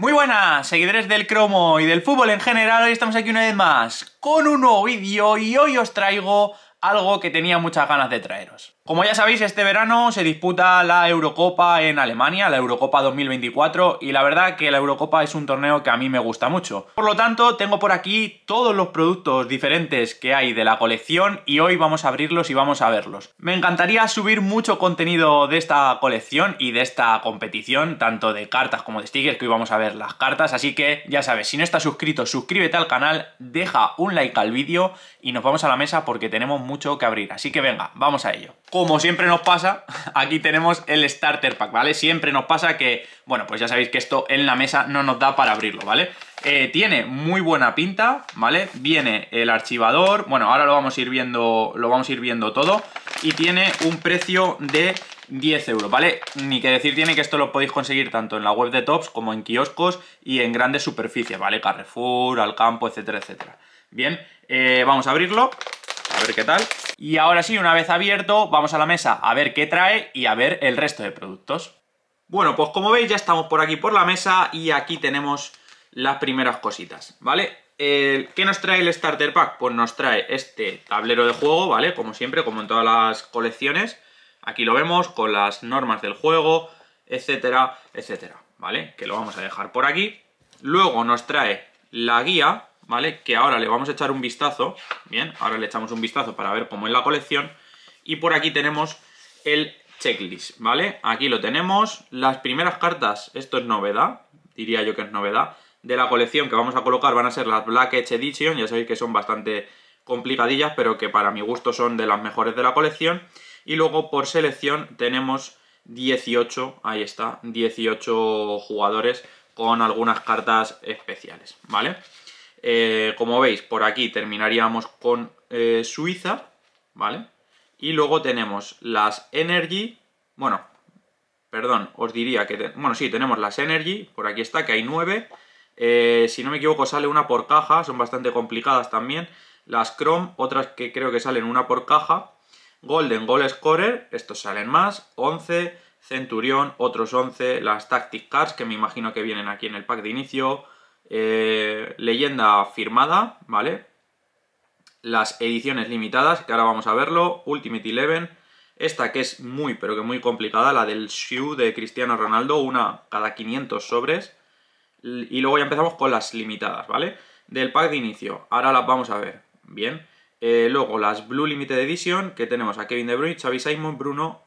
Muy buenas, seguidores del cromo y del fútbol en general, hoy estamos aquí una vez más con un nuevo vídeo y hoy os traigo algo que tenía muchas ganas de traeros. Como ya sabéis, este verano se disputa la Eurocopa en Alemania, la Eurocopa 2024, y la verdad que la Eurocopa es un torneo que a mí me gusta mucho. Por lo tanto, tengo por aquí todos los productos diferentes que hay de la colección y hoy vamos a abrirlos y vamos a verlos. Me encantaría subir mucho contenido de esta colección y de esta competición, tanto de cartas como de stickers, que hoy vamos a ver las cartas, así que ya sabes, si no estás suscrito, suscríbete al canal, deja un like al vídeo y nos vamos a la mesa porque tenemos mucho que abrir. Así que venga, vamos a ello como siempre nos pasa, aquí tenemos el Starter Pack, ¿vale? Siempre nos pasa que, bueno, pues ya sabéis que esto en la mesa no nos da para abrirlo, ¿vale? Eh, tiene muy buena pinta, ¿vale? Viene el archivador, bueno, ahora lo vamos a ir viendo, lo vamos a ir viendo todo, y tiene un precio de 10 euros, ¿vale? Ni que decir tiene que esto lo podéis conseguir tanto en la web de Tops como en kioscos y en grandes superficies, ¿vale? Carrefour, Alcampo, etcétera, etcétera. Bien, eh, vamos a abrirlo, ver qué tal. Y ahora sí, una vez abierto, vamos a la mesa a ver qué trae y a ver el resto de productos. Bueno, pues como veis ya estamos por aquí por la mesa y aquí tenemos las primeras cositas, ¿vale? ¿Qué nos trae el Starter Pack? Pues nos trae este tablero de juego, ¿vale? Como siempre, como en todas las colecciones. Aquí lo vemos con las normas del juego, etcétera, etcétera, ¿vale? Que lo vamos a dejar por aquí. Luego nos trae la guía, ¿vale? Que ahora le vamos a echar un vistazo, bien, ahora le echamos un vistazo para ver cómo es la colección. Y por aquí tenemos el checklist, ¿vale? Aquí lo tenemos, las primeras cartas, esto es novedad, diría yo que es novedad, de la colección que vamos a colocar van a ser las Black Edge Edition, ya sabéis que son bastante complicadillas, pero que para mi gusto son de las mejores de la colección. Y luego por selección tenemos 18, ahí está, 18 jugadores con algunas cartas especiales, ¿vale? Eh, como veis, por aquí terminaríamos con eh, Suiza, ¿vale? Y luego tenemos las Energy, bueno, perdón, os diría que, bueno, sí, tenemos las Energy, por aquí está, que hay nueve. Eh, si no me equivoco sale una por caja, son bastante complicadas también. Las Chrome, otras que creo que salen una por caja. Golden Goal Scorer, estos salen más, 11. Centurión, otros 11. Las Tactic Cards, que me imagino que vienen aquí en el pack de inicio. Eh, leyenda firmada, ¿vale? Las ediciones limitadas, que ahora vamos a verlo, Ultimate Eleven, esta que es muy, pero que muy complicada, la del Shoe de Cristiano Ronaldo, una cada 500 sobres, y luego ya empezamos con las limitadas, ¿vale? Del pack de inicio, ahora las vamos a ver, bien. Eh, luego las Blue Limited Edition, que tenemos a Kevin De Bruyne, Xavi Simon, Bruno,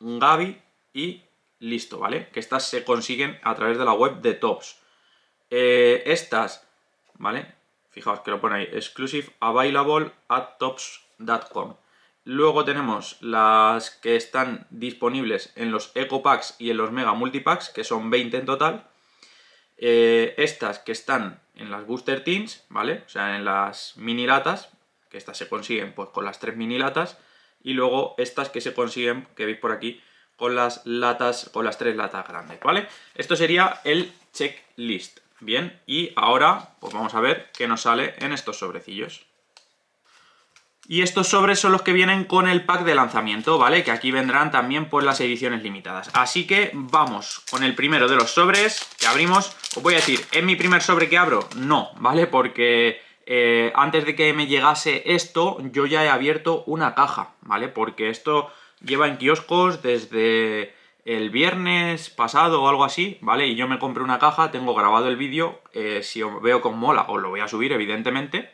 Gaby y listo, ¿vale? Que estas se consiguen a través de la web de Tops. Eh, estas, ¿vale? Fijaos que lo pone ahí, exclusive available at tops.com. Luego tenemos las que están disponibles en los Eco Packs y en los Mega Multipacks, que son 20 en total. Eh, estas que están en las Booster Teams, ¿vale? O sea, en las mini latas, que estas se consiguen pues con las tres mini latas. Y luego estas que se consiguen, que veis por aquí, con las latas, con las tres latas grandes, ¿vale? Esto sería el checklist. Bien, y ahora pues vamos a ver qué nos sale en estos sobrecillos. Y estos sobres son los que vienen con el pack de lanzamiento, ¿vale? Que aquí vendrán también por las ediciones limitadas. Así que vamos con el primero de los sobres que abrimos. Os voy a decir, ¿es mi primer sobre que abro? No, ¿vale? Porque eh, antes de que me llegase esto, yo ya he abierto una caja, ¿vale? Porque esto lleva en kioscos desde el viernes pasado o algo así, ¿vale? Y yo me compré una caja, tengo grabado el vídeo, eh, si os veo con mola os lo voy a subir, evidentemente,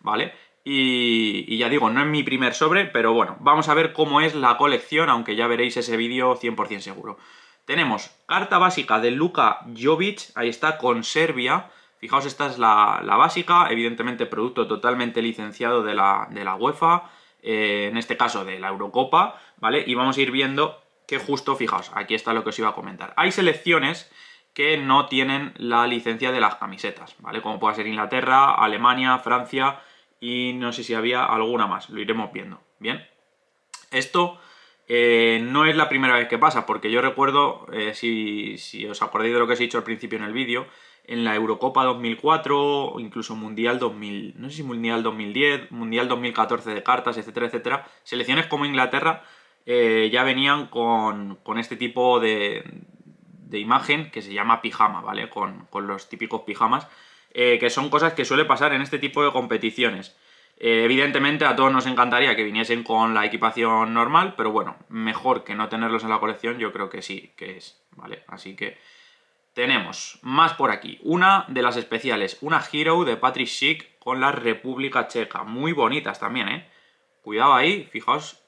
¿vale? Y, ya digo, no es mi primer sobre, pero bueno, vamos a ver cómo es la colección, aunque ya veréis ese vídeo 100% seguro. Tenemos carta básica de Luka Jovic, ahí está, con Serbia. Fijaos, esta es la, básica, evidentemente producto totalmente licenciado de la, de la UEFA, eh, en este caso de la Eurocopa, ¿vale? Y vamos a ir viendo que justo, fijaos, aquí está lo que os iba a comentar. Hay selecciones que no tienen la licencia de las camisetas, ¿vale? Como puede ser Inglaterra, Alemania, Francia y no sé si había alguna más, lo iremos viendo, ¿bien? Esto eh, no es la primera vez que pasa, porque yo recuerdo, eh, si, si, os acordáis de lo que os he dicho al principio en el vídeo, en la Eurocopa 2004, incluso Mundial 2000, no sé si Mundial 2010, Mundial 2014 de cartas, etcétera, etcétera, selecciones como Inglaterra eh, ya venían con, este tipo de, de imagen que se llama pijama, ¿vale? Con, los típicos pijamas, eh, que son cosas que suele pasar en este tipo de competiciones. Eh, evidentemente a todos nos encantaría que viniesen con la equipación normal, pero bueno, mejor que no tenerlos en la colección, yo creo que sí, que es, ¿vale? Así que tenemos más por aquí. Una de las especiales, una Hero de Patrick Schick con la República Checa. Muy bonitas también, ¿eh? Cuidado ahí, fijaos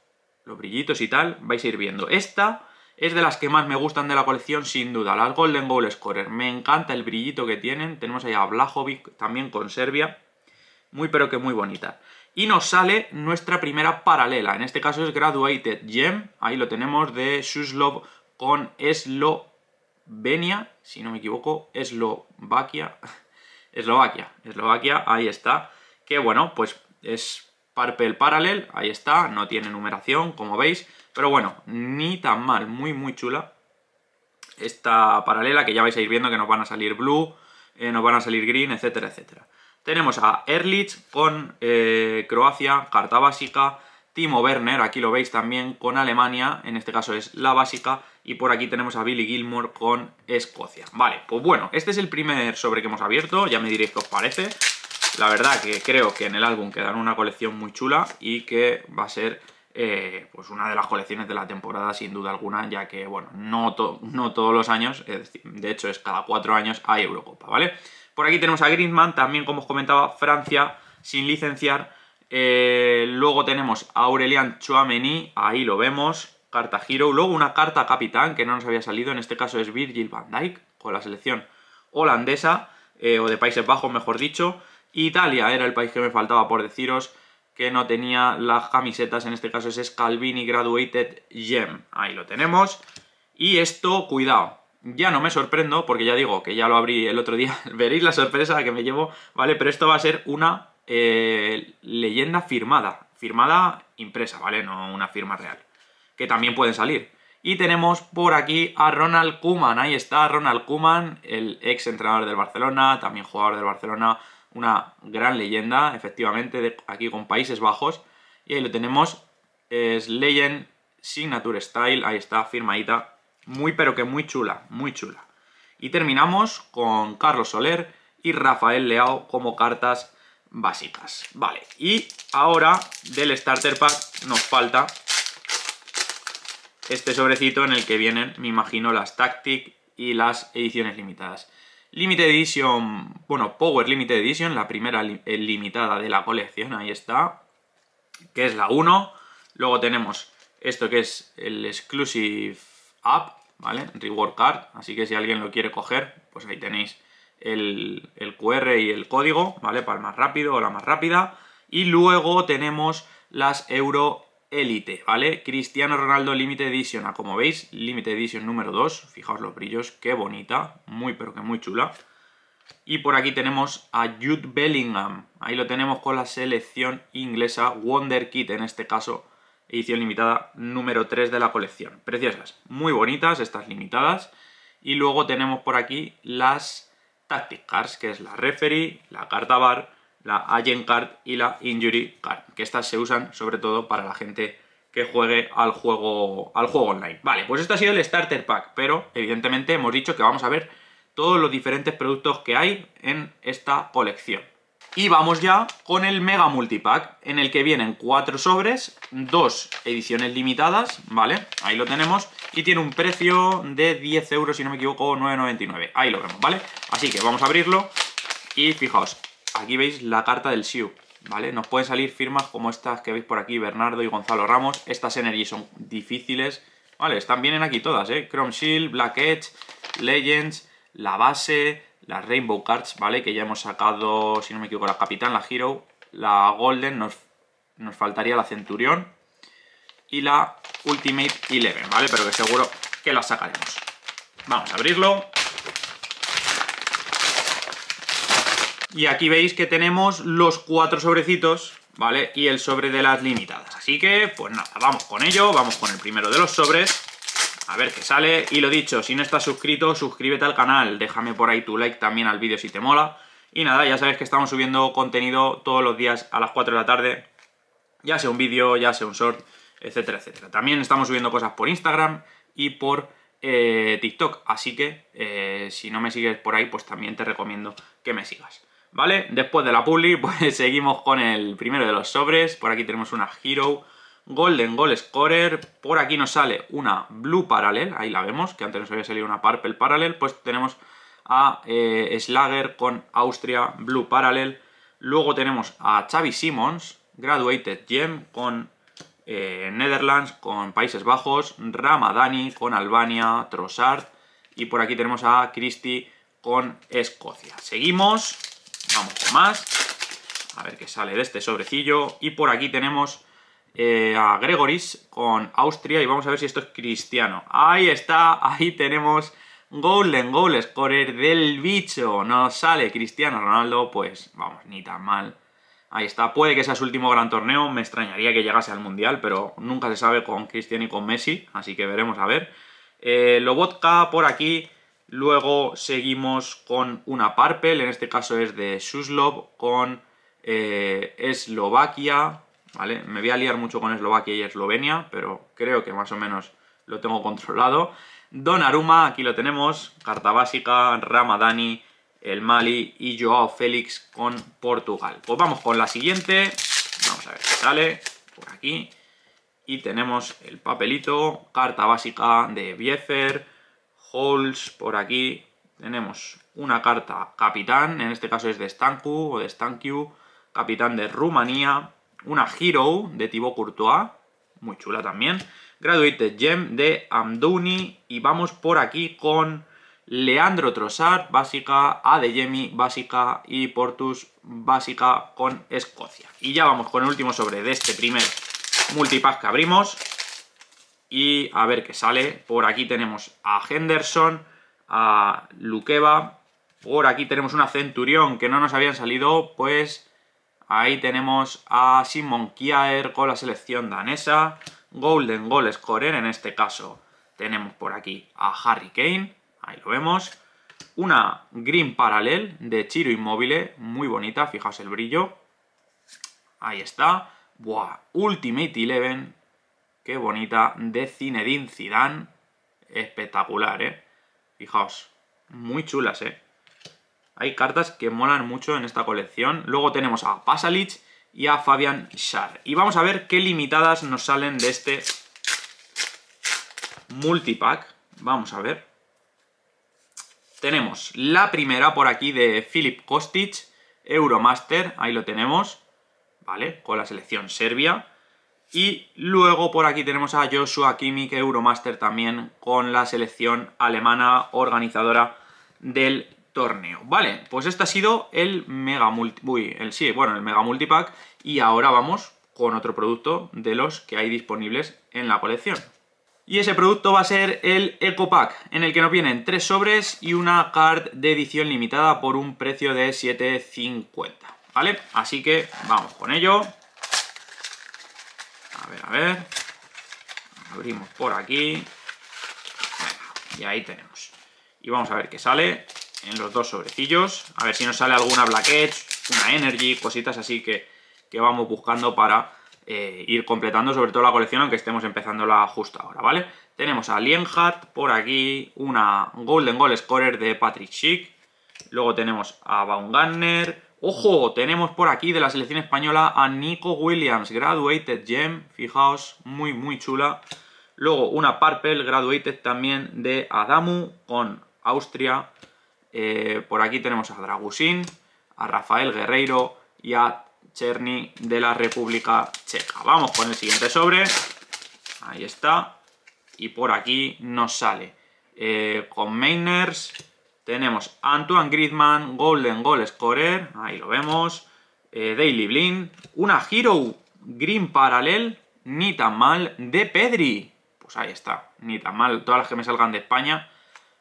los brillitos y tal, vais a ir viendo. Esta es de las que más me gustan de la colección, sin duda, las Golden Goal Scorer. Me encanta el brillito que tienen. Tenemos ahí a Blajovic, también con Serbia. Muy pero que muy bonita. Y nos sale nuestra primera paralela. En este caso es Graduated Gem. Ahí lo tenemos de Suslov con Eslovenia. Si no me equivoco, Eslovaquia. Eslovaquia. Eslovaquia, ahí está. Que bueno, pues es Purple Parallel. Ahí está. No tiene numeración, como veis. Pero bueno, ni tan mal. Muy, muy chula. Esta paralela que ya vais a ir viendo que nos van a salir blue, eh, nos van a salir green, etcétera, etcétera. Tenemos a Erlich con eh, Croacia, carta básica. Timo Werner, aquí lo veis también, con Alemania, en este caso es la básica. Y por aquí tenemos a Billy Gilmore con Escocia. Vale, pues bueno, este es el primer sobre que hemos abierto, ya me diréis qué os parece. La verdad que creo que en el álbum quedan una colección muy chula y que va a ser eh, pues una de las colecciones de la temporada sin duda alguna, ya que, bueno, no, no todos los años, de hecho es cada cuatro años hay Eurocopa, ¿vale? Por aquí tenemos a Griezmann, también como os comentaba, Francia sin licenciar. Eh, luego tenemos a Aurelian Chouameni, ahí lo vemos, carta Hero. Luego una carta Capitán, que no nos había salido, en este caso es Virgil van Dijk, con la selección holandesa, eh, o de Países Bajos mejor dicho. Italia era el país que me faltaba por deciros, que no tenía las camisetas, en este caso es Scalvini Graduated Gem. Ahí lo tenemos. Y esto, cuidado, ya no me sorprendo, porque ya digo que ya lo abrí el otro día, veréis la sorpresa que me llevo, ¿vale? Pero esto va a ser una eh, leyenda firmada, firmada impresa, ¿vale? No una firma real, que también pueden salir. Y tenemos por aquí a Ronald Koeman, ahí está Ronald Koeman, el ex entrenador del Barcelona, también jugador del Barcelona, una gran leyenda, efectivamente, aquí con Países Bajos. Y ahí lo tenemos, es Legend Signature Style, ahí está, firmadita, muy pero que muy chula, muy chula. Y terminamos con Carlos Soler y Rafael Leao como cartas básicas. Vale, y ahora del Starter Pack nos falta este sobrecito en el que vienen, me imagino, las Tactic y las ediciones limitadas. Limited Edition, bueno, Power Limited Edition, la primera limitada de la colección, ahí está, que es la 1. Luego tenemos esto que es el Exclusive app, ¿vale? Reward Card, así que si alguien lo quiere coger, pues ahí tenéis el, QR y el código, ¿vale? Para el más rápido o la más rápida. Y luego tenemos las Euro Elite, ¿vale? Cristiano Ronaldo Limited Edition, ah, como veis, Limited Edition número 2, fijaos los brillos, qué bonita, muy pero que muy chula. Y por aquí tenemos a Jude Bellingham, ahí lo tenemos con la selección inglesa, Wonder Kit en este caso, edición limitada número 3 de la colección. Preciosas, muy bonitas estas limitadas. Y luego tenemos por aquí las Tactic Cards, que es la Referee, la Carta Bar, la Agent Card y la Injury Card, que estas se usan sobre todo para la gente que juegue al juego, al juego online. Vale, pues esto ha sido el Starter Pack, pero evidentemente hemos dicho que vamos a ver todos los diferentes productos que hay en esta colección. Y vamos ya con el Mega Multipack, en el que vienen cuatro sobres, dos ediciones limitadas, ¿vale? Ahí lo tenemos, y tiene un precio de 10 euros, si no me equivoco, 9,99. Ahí lo vemos, ¿vale? Así que vamos a abrirlo, y fijaos, aquí veis la carta del Siu, ¿vale? Nos pueden salir firmas como estas que veis por aquí, Bernardo y Gonzalo Ramos. Estas Energy son difíciles, ¿vale? Están, vienen aquí todas, ¿eh? Chrome Shield, Black Edge, Legends, la base las Rainbow Cards, ¿vale? Que ya hemos sacado, si no me equivoco, la Capitán, la Hero, la Golden, nos, nos faltaría la Centurión y la Ultimate Eleven, ¿vale? Pero que seguro que la sacaremos. Vamos a abrirlo. Y aquí veis que tenemos los cuatro sobrecitos, ¿vale? Y el sobre de las limitadas. Así que, pues nada, vamos con ello, vamos con el primero de los sobres. A ver qué sale. Y lo dicho, si no estás suscrito, suscríbete al canal. Déjame por ahí tu like también al vídeo si te mola. Y nada, ya sabes que estamos subiendo contenido todos los días a las 4 de la tarde. Ya sea un vídeo, ya sea un short, etcétera, etcétera. También estamos subiendo cosas por Instagram y por eh, TikTok. Así que eh, si no me sigues por ahí, pues también te recomiendo que me sigas. ¿Vale? Después de la publi, pues seguimos con el primero de los sobres. Por aquí tenemos una Hero Golden Goal Scorer. Por aquí nos sale una Blue Parallel, ahí la vemos, que antes nos había salido una Purple Parallel. Pues tenemos a eh, Slager con Austria Blue Parallel. Luego tenemos a Xavi Simmons, Graduated Gem con eh, Netherlands, con Países Bajos. Ramadani con Albania, Trossard. Y por aquí tenemos a Christie con Escocia. Seguimos, vamos con más. A ver qué sale de este sobrecillo. Y por aquí tenemos eh, a Gregoris con Austria y vamos a ver si esto es cristiano. Ahí está, ahí tenemos Golden Goal Scorer del bicho. Nos sale Cristiano Ronaldo, pues vamos, ni tan mal. Ahí está, puede que sea su último gran torneo, me extrañaría que llegase al Mundial, pero nunca se sabe con Cristiano y con Messi, así que veremos a ver. Eh, Lobotka por aquí, luego seguimos con una Parpel, en este caso es de Suslov, con eh, Eslovaquia, me voy a liar mucho con Eslovaquia y Eslovenia, pero creo que más o menos lo tengo controlado. Don Aruma, aquí lo tenemos, carta básica, Ramadani, el Mali y Joao Félix con Portugal. Pues vamos con la siguiente, vamos a ver qué sale por aquí. Y tenemos el papelito, carta básica de Biefer, Holes por aquí. Tenemos una carta capitán, en este caso es de Stanku o de Stankiu, capitán de Rumanía una Hero de Thibaut Courtois, muy chula también. Graduated Gem de Amdouni. Y vamos por aquí con Leandro Trossard, básica, Adeyemi, básica y Portus, básica con Escocia. Y ya vamos con el último sobre de este primer multipack que abrimos. Y a ver qué sale. Por aquí tenemos a Henderson, a Lukeva. Por aquí tenemos una Centurión que no nos habían salido, pues Ahí tenemos a Simon Kjaer con la selección danesa. Golden Goal Scorer, en este caso tenemos por aquí a Harry Kane. Ahí lo vemos. Una Green Parallel de Chiro Immobile, muy bonita, fijaos el brillo. Ahí está. Buah, Ultimate Eleven, qué bonita, de Zinedine Zidane. Espectacular, ¿eh? Fijaos, muy chulas, ¿eh? Hay cartas que molan mucho en esta colección. Luego tenemos a Pasalic y a Fabian Schär. Y vamos a ver qué limitadas nos salen de este multipack. Vamos a ver. Tenemos la primera por aquí de Filip Kostic, Euromaster, ahí lo tenemos, ¿vale? Con la selección serbia. Y luego por aquí tenemos a Joshua Kimmich, Euromaster también, con la selección alemana organizadora del torneo. Vale, pues este ha sido el Mega Multi... Uy, el sí, bueno, el Mega Multipack. Y ahora vamos con otro producto de los que hay disponibles en la colección. Y ese producto va a ser el Eco Pack, en el que nos vienen tres sobres y una card de edición limitada por un precio de 7,50. ¿Vale? Así que vamos con ello. A ver, a ver. Abrimos por aquí. y ahí tenemos. Y vamos a ver qué sale en los dos sobrecillos. A ver si nos sale alguna Black Edge, una Energy, cositas así que, que vamos buscando para eh, ir completando sobre todo la colección, aunque estemos empezándola justo ahora, ¿vale? Tenemos a Lienhardt, por aquí una Golden Goal Scorer de Patrick Schick. Luego tenemos a Baumgartner. ¡Ojo! Tenemos por aquí de la selección española a Nico Williams, Graduated Gem. Fijaos, muy, muy chula. Luego una Purple Graduated también de Adamu con Austria. Eh, por aquí tenemos a Dragusin, a Rafael Guerreiro y a Cherny de la República Checa. Vamos con el siguiente sobre. Ahí está. Y por aquí nos sale eh, con Mainers. Tenemos Antoine Griezmann, Golden Goal Scorer. Ahí lo vemos. Eh, Daily Blind. Una Hero Green Parallel. Ni tan mal. De Pedri. Pues ahí está. Ni tan mal. Todas las que me salgan de España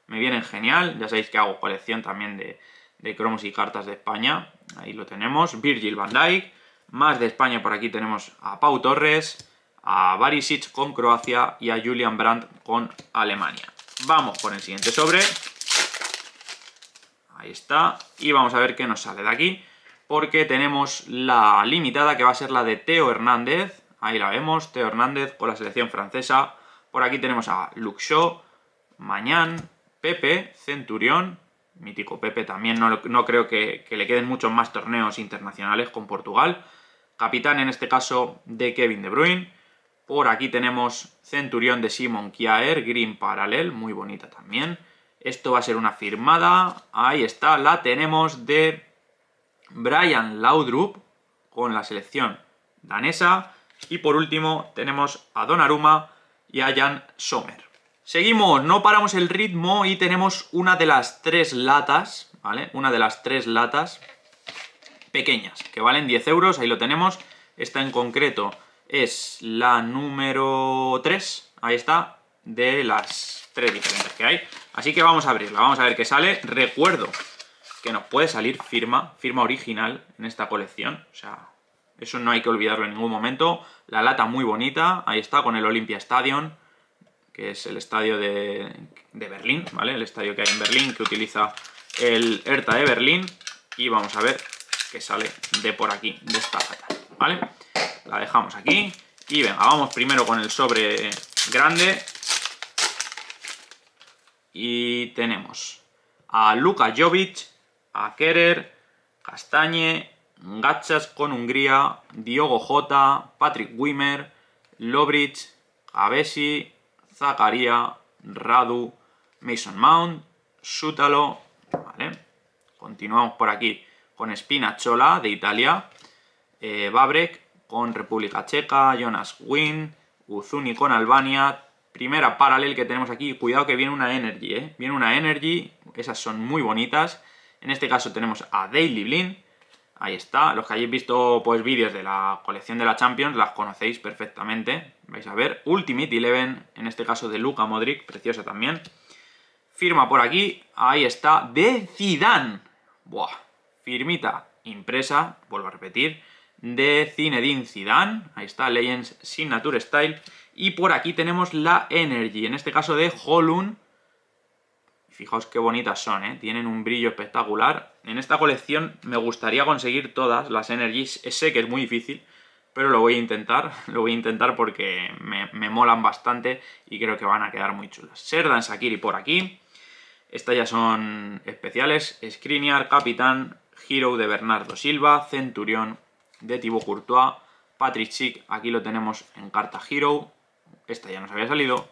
me vienen genial. Ya sabéis que hago colección también de, cromos y cartas de España. Ahí lo tenemos. Virgil van Dijk. Más de España por aquí tenemos a Pau Torres, a Barisic con Croacia y a Julian Brandt con Alemania. Vamos con el siguiente sobre. Ahí está. Y vamos a ver qué nos sale de aquí. Porque tenemos la limitada que va a ser la de Teo Hernández. Ahí la vemos, Teo Hernández con la selección francesa. Por aquí tenemos a Luke Mañán, Pepe, Centurión, mítico Pepe también, no, creo que, le queden muchos más torneos internacionales con Portugal. Capitán en este caso de Kevin De Bruyne. Por aquí tenemos Centurión de Simon Kiaer, Green Parallel, muy bonita también. Esto va a ser una firmada, ahí está, la tenemos de Brian Laudrup con la selección danesa. Y por último tenemos a Donnarumma y a Jan Sommer. Seguimos, no paramos el ritmo y tenemos una de las tres latas, ¿vale? Una de las tres latas pequeñas, que valen 10 euros, ahí lo tenemos. Esta en concreto es la número 3, ahí está, de las tres diferentes que hay. Así que vamos a abrirla, vamos a ver qué sale. Recuerdo que nos puede salir firma, firma original en esta colección, o sea, eso no hay que olvidarlo en ningún momento. La lata muy bonita, ahí está, con el Olympia Stadium que es el estadio de, Berlín, ¿vale? El estadio que hay en Berlín, que utiliza el ERTA de Berlín. Y vamos a ver qué sale de por aquí, de esta lata, ¿vale? La dejamos aquí. Y venga, vamos primero con el sobre grande. Y tenemos a Luka Jovic, a Kerer, Castañe, Gachas con Hungría, Diogo Jota, Patrick Wimmer, Lobrich, Avesi, Zakaria, Radu, Mason Mount, Sútalo. Continuamos por aquí con Spinazzola de Italia, eh, Babrek con República Checa, Jonas Wynn, Uzuni con Albania, primera paralel que tenemos aquí, cuidado que viene una Energy, ¿eh? Viene una Energy, esas son muy bonitas, en este caso tenemos a Daily Blin, Ahí está, los que hayáis visto pues vídeos de la colección de la Champions las conocéis perfectamente. Vais a ver Ultimate Eleven, en este caso de Luka Modric, preciosa también. Firma por aquí, ahí está, de Zidane. Buah, firmita impresa, vuelvo a repetir, de Zinedine Zidane. Ahí está, Legends Signature Style. Y por aquí tenemos la Energy, en este caso de Holun Fijaos qué bonitas son, ¿eh? Tienen un brillo espectacular. En esta colección me gustaría conseguir todas las Energies. Sé que es muy difícil, pero lo voy a intentar. Lo voy a intentar porque me, molan bastante y creo que van a quedar muy chulas. Serdan Sakiri por aquí. Estas ya son especiales. Skriniar, Capitán, Hero de Bernardo Silva, Centurión de Thibaut Courtois, Patrick Schick, aquí lo tenemos en carta Hero. Esta ya nos había salido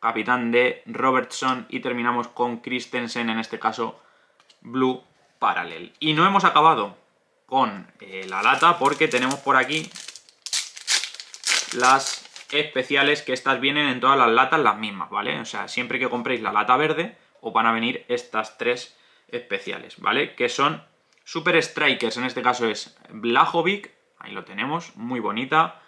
capitán de Robertson y terminamos con Christensen, en este caso Blue Parallel. Y no hemos acabado con eh, la lata porque tenemos por aquí las especiales que estas vienen en todas las latas las mismas, ¿vale? O sea, siempre que compréis la lata verde os van a venir estas tres especiales, ¿vale? Que son Super Strikers, en este caso es Blajovic, ahí lo tenemos, muy bonita,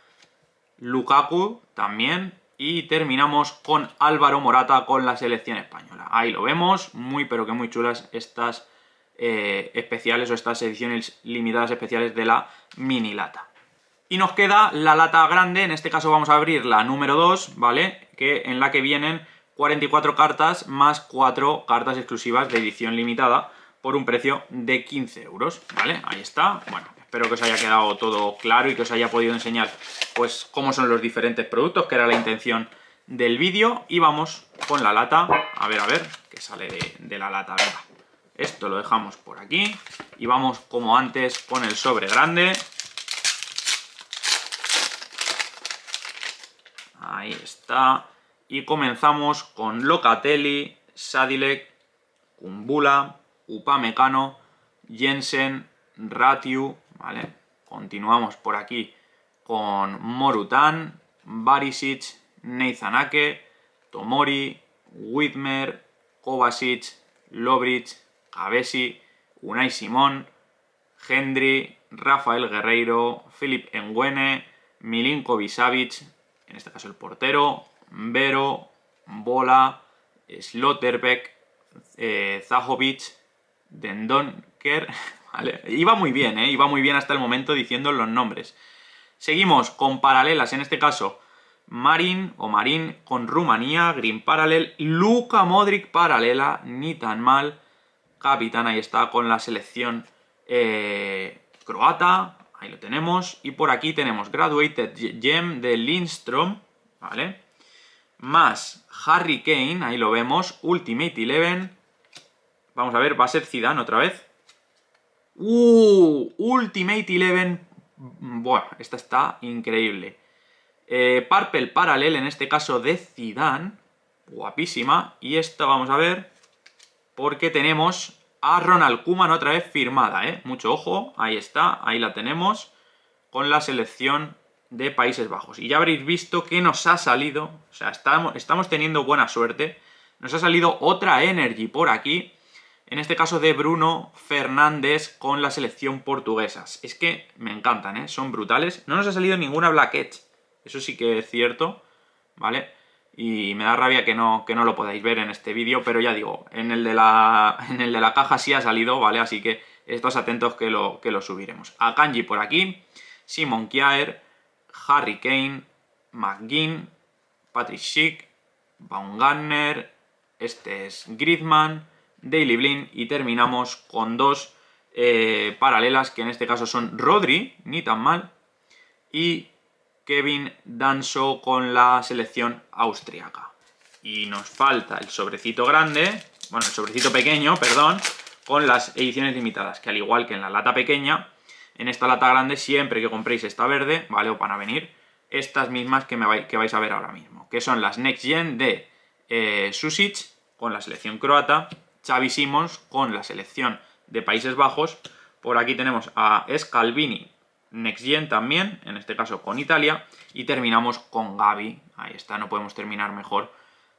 Lukaku también, y terminamos con Álvaro Morata con la selección española. Ahí lo vemos, muy pero que muy chulas estas eh, especiales o estas ediciones limitadas especiales de la mini lata. Y nos queda la lata grande, en este caso vamos a abrir la número 2, ¿vale? Que, en la que vienen 44 cartas más 4 cartas exclusivas de edición limitada por un precio de 15 euros, ¿vale? Ahí está, bueno, Espero que os haya quedado todo claro y que os haya podido enseñar pues cómo son los diferentes productos, que era la intención del vídeo. Y vamos con la lata, a ver, a ver, qué sale de, la lata, venga. Esto lo dejamos por aquí y vamos como antes con el sobre grande. Ahí está. Y comenzamos con Locatelli, Sadilek, Kumbula, Upamecano, Jensen, Ratiu, Continuamos por aquí con Morutan, Barisic, Neizanake, Tomori, Whitmer, Kovacic, Lobrich, Avesi, Unai Simón, Hendry, Rafael Guerreiro, Philip Engüene, Milinkovic Savic, en este caso el portero, Vero, Bola, Slotterbeck, eh, Zahovic, Dendonker, Iba muy bien, ¿eh? Iba muy bien hasta el momento diciendo los nombres. Seguimos con paralelas, en este caso Marin o Marín con Rumanía, Green Parallel, Luka Modric paralela, ni tan mal. Capitán ahí está con la selección eh, croata, ahí lo tenemos. Y por aquí tenemos Graduated Gem de Lindstrom, ¿vale? más Harry Kane, ahí lo vemos, Ultimate Eleven. Vamos a ver, va a ser Zidane otra vez. ¡Uh! Ultimate Eleven. Buah, esta está increíble. Eh, Purple Parallel, en este caso de Zidane. Guapísima. Y esta vamos a ver, porque tenemos a Ronald Koeman otra vez firmada, ¿eh? Mucho ojo, ahí está, ahí la tenemos, con la selección de Países Bajos. Y ya habréis visto que nos ha salido, o sea, estamos, estamos teniendo buena suerte, nos ha salido otra Energy por aquí, en este caso de Bruno Fernández con la selección portuguesa. Es que me encantan, ¿eh? son brutales. No nos ha salido ninguna Black Edge, eso sí que es cierto, ¿vale? Y me da rabia que no, que no lo podáis ver en este vídeo, pero ya digo, en el, de la, en el de la caja sí ha salido, ¿vale? Así que estos atentos que lo, que lo subiremos. A Kanji por aquí, Simon Kjaer, Harry Kane, McGinn, Patrick Schick, Baumgartner, este es Griezmann, Daily Blind y terminamos con dos eh, paralelas que en este caso son Rodri, ni tan mal, y Kevin Danso con la selección austriaca. Y nos falta el sobrecito grande, bueno, el sobrecito pequeño, perdón, con las ediciones limitadas, que al igual que en la lata pequeña, en esta lata grande, siempre que compréis esta verde, ¿vale? O van a venir estas mismas que, me vais, que vais a ver ahora mismo, que son las Next Gen de eh, Susic con la selección croata, Xavi Simons con la selección de Países Bajos, por aquí tenemos a Scalvini Next Gen también, en este caso con Italia, y terminamos con Gaby, ahí está, no podemos terminar mejor,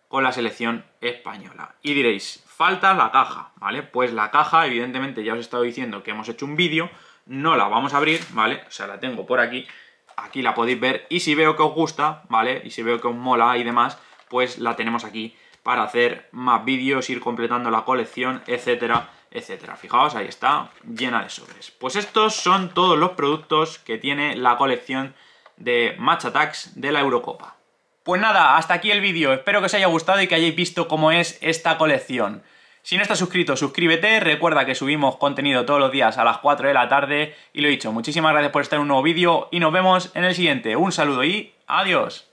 con la selección española. Y diréis, falta la caja, ¿vale? Pues la caja, evidentemente ya os he estado diciendo que hemos hecho un vídeo, no la vamos a abrir, ¿vale? O sea, la tengo por aquí, aquí la podéis ver, y si veo que os gusta, ¿vale? Y si veo que os mola y demás, pues la tenemos aquí para hacer más vídeos, ir completando la colección, etcétera, etcétera. Fijaos, ahí está, llena de sobres. Pues estos son todos los productos que tiene la colección de Match Attacks de la Eurocopa. Pues nada, hasta aquí el vídeo. Espero que os haya gustado y que hayáis visto cómo es esta colección. Si no estás suscrito, suscríbete. Recuerda que subimos contenido todos los días a las 4 de la tarde. Y lo dicho, muchísimas gracias por estar en un nuevo vídeo y nos vemos en el siguiente. Un saludo y adiós.